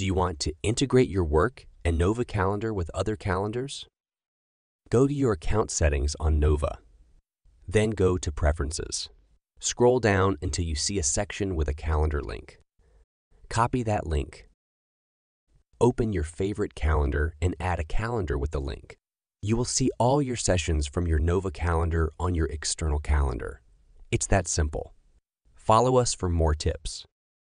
Do you want to integrate your work and Nova Calendar with other calendars? Go to your account settings on Nova. Then go to Preferences. Scroll down until you see a section with a calendar link. Copy that link. Open your favorite calendar and add a calendar with the link. You will see all your sessions from your Nova calendar on your external calendar. It's that simple. Follow us for more tips.